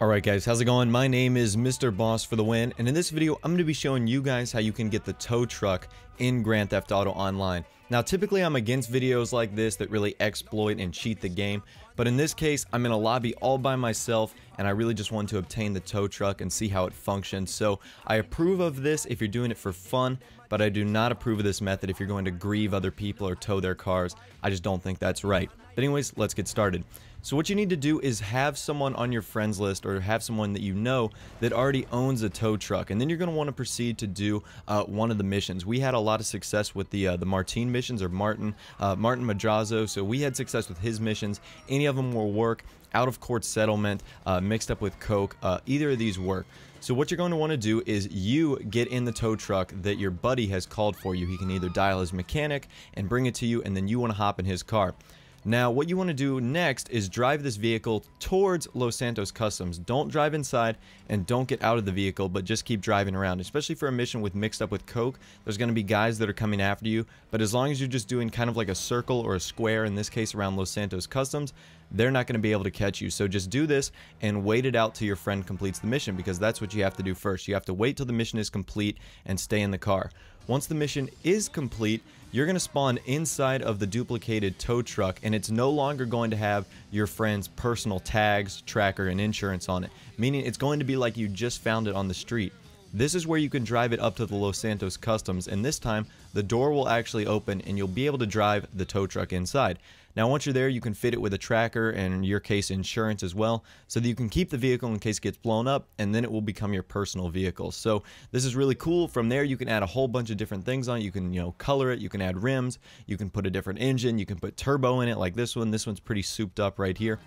Alright guys, how's it going? My name is Mr. Boss for the win, and in this video, I'm going to be showing you guys how you can get the tow truck in Grand Theft Auto Online. Now, typically I'm against videos like this that really exploit and cheat the game, but in this case, I'm in a lobby all by myself, and I really just want to obtain the tow truck and see how it functions. So, I approve of this if you're doing it for fun, but I do not approve of this method if you're going to grieve other people or tow their cars. I just don't think that's right. But anyways, let's get started. So what you need to do is have someone on your friends list or have someone that you know that already owns a tow truck and then you're going to want to proceed to do uh, one of the missions. We had a lot of success with the uh, the Martin missions or Martin uh, Martin Madrazo so we had success with his missions. Any of them will work. Out of court settlement uh, mixed up with coke. Uh, either of these work. So what you're going to want to do is you get in the tow truck that your buddy has called for you. He can either dial his mechanic and bring it to you and then you want to hop in his car. Now, what you want to do next is drive this vehicle towards Los Santos Customs. Don't drive inside and don't get out of the vehicle, but just keep driving around. Especially for a mission with mixed up with coke, there's going to be guys that are coming after you. But as long as you're just doing kind of like a circle or a square, in this case around Los Santos Customs, they're not going to be able to catch you. So just do this and wait it out till your friend completes the mission because that's what you have to do first. You have to wait till the mission is complete and stay in the car. Once the mission is complete, you're going to spawn inside of the duplicated tow truck and it's no longer going to have your friend's personal tags, tracker, and insurance on it, meaning it's going to be like you just found it on the street. This is where you can drive it up to the Los Santos Customs and this time the door will actually open and you'll be able to drive the tow truck inside. Now once you're there you can fit it with a tracker and in your case insurance as well so that you can keep the vehicle in case it gets blown up and then it will become your personal vehicle. So this is really cool. From there you can add a whole bunch of different things on it. You can you know color it, you can add rims, you can put a different engine, you can put turbo in it like this one. This one's pretty souped up right here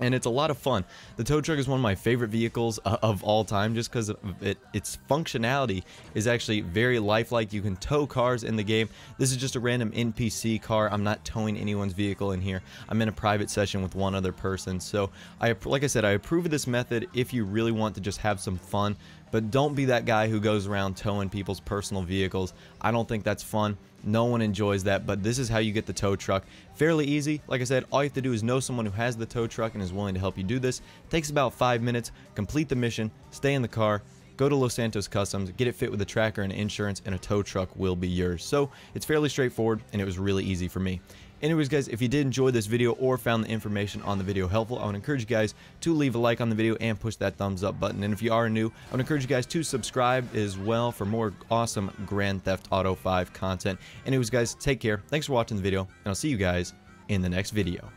and it's a lot of fun. The tow truck is one of my favorite vehicles uh, of all time just because it, its functionality is actually very lifelike. You can tow cars in the game. This is just a random NPC car. I'm not towing anyone's vehicle in here. I'm in a private session with one other person. So, I like I said, I approve of this method if you really want to just have some fun. But don't be that guy who goes around towing people's personal vehicles. I don't think that's fun. No one enjoys that, but this is how you get the tow truck. Fairly easy. Like I said, all you have to do is know someone who has the tow truck and is willing to help you do this. It takes about five minutes. Complete the mission, stay in the car, go to Los Santos Customs, get it fit with a tracker and insurance, and a tow truck will be yours. So it's fairly straightforward, and it was really easy for me. Anyways, guys, if you did enjoy this video or found the information on the video helpful, I would encourage you guys to leave a like on the video and push that thumbs up button. And if you are new, I would encourage you guys to subscribe as well for more awesome Grand Theft Auto 5 content. Anyways, guys, take care. Thanks for watching the video, and I'll see you guys in the next video.